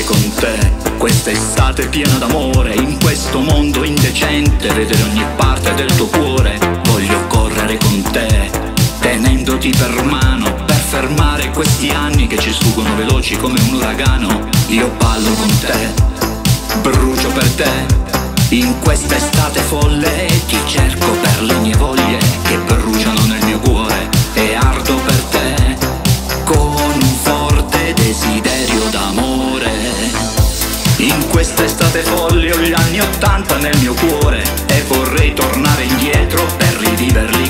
Vivere con te. Quest'estate piena d'amore In questo mondo indecente Vedere ogni parte del tuo cuore. Voglio correre con te Tenendoti per mano Per fermare questi anni che ci sfuggono veloci come un uragano. Io ballo con te Brucio per te. In questa estate folle ti cerco per le mie voglie che bruciano questa estate folle ho gli anni Ottanta nel mio cuore e vorrei tornare indietro per riviverli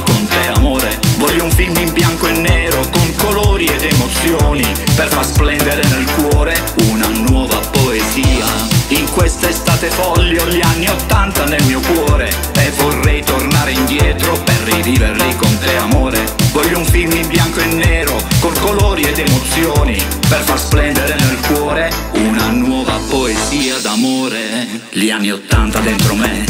per far splendere nel cuore una nuova poesia d'amore. Gli anni Ottanta dentro me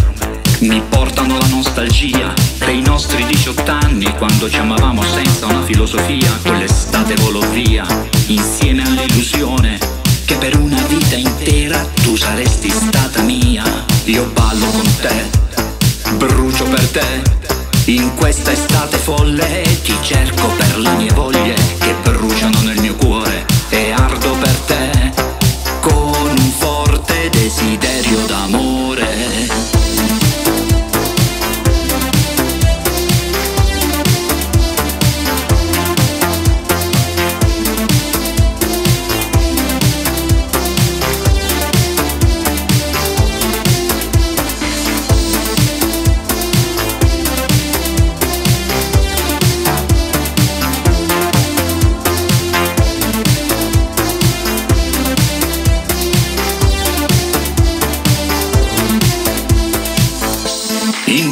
mi portano la nostalgia dei nostri 18 anni quando ci amavamo senza una filosofia. Quell'estate volò via insieme all'illusione che per una vita intera tu saresti stata mia. Io ballo con te, brucio per te. In questa estate folle ti cerco per le mie voglie desiderio d'amore.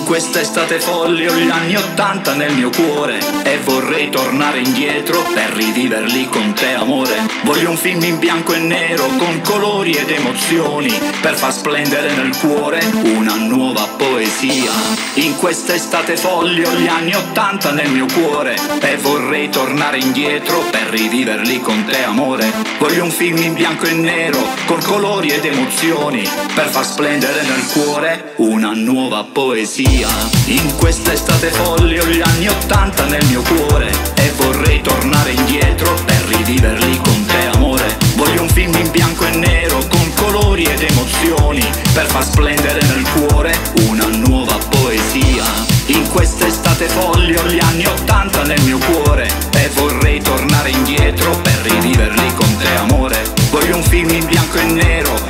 Questa estate folle ho gli anni Ottanta nel mio cuore E vorrei tornare indietro per riviverli con te amore. Voglio un film in bianco e nero con colori ed emozioni Per far splendere nel cuore una nuova poesia. In questa estate folle ho gli anni Ottanta nel mio cuore E vorrei tornare indietro per riviverli con te amore. Voglio un film in bianco e nero con colori ed emozioni Per far splendere nel cuore una nuova poesia. In questa estate folle ho gli anni Ottanta nel mio cuore E vorrei tornare indietro per riviverli con te amore. Voglio un film in bianco e nero con colori ed emozioni Per far splendere nel cuore una nuova poesia. In questa estate folle ho gli anni Ottanta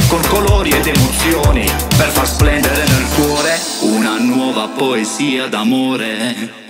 con colori ed emozioni Per far splendere nel cuore una nuova poesia d'amore